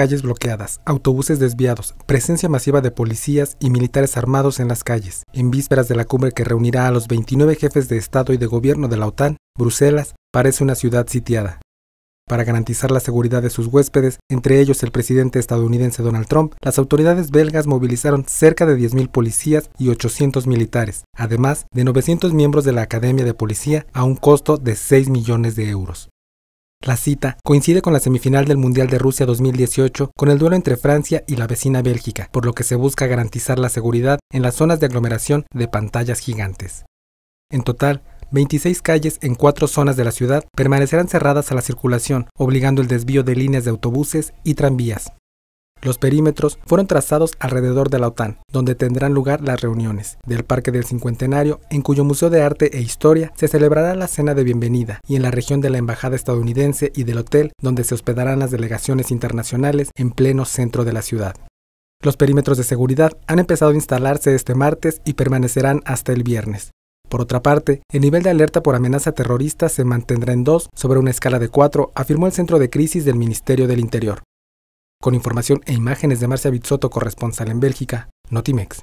calles bloqueadas, autobuses desviados, presencia masiva de policías y militares armados en las calles. En vísperas de la cumbre que reunirá a los 29 jefes de Estado y de gobierno de la OTAN, Bruselas parece una ciudad sitiada. Para garantizar la seguridad de sus huéspedes, entre ellos el presidente estadounidense Donald Trump, las autoridades belgas movilizaron cerca de 10.000 policías y 800 militares, además de 900 miembros de la Academia de Policía a un costo de 6 millones de euros. La cita coincide con la semifinal del Mundial de Rusia 2018 con el duelo entre Francia y la vecina Bélgica, por lo que se busca garantizar la seguridad en las zonas de aglomeración de pantallas gigantes. En total, 26 calles en cuatro zonas de la ciudad permanecerán cerradas a la circulación, obligando el desvío de líneas de autobuses y tranvías. Los perímetros fueron trazados alrededor de la OTAN, donde tendrán lugar las reuniones, del Parque del Cincuentenario, en cuyo Museo de Arte e Historia se celebrará la cena de bienvenida, y en la región de la Embajada estadounidense y del hotel, donde se hospedarán las delegaciones internacionales en pleno centro de la ciudad. Los perímetros de seguridad han empezado a instalarse este martes y permanecerán hasta el viernes. Por otra parte, el nivel de alerta por amenaza terrorista se mantendrá en 2 sobre una escala de 4, afirmó el Centro de Crisis del Ministerio del Interior. Con información e imágenes de Marcia Bizzotto, corresponsal en Bélgica, Notimex.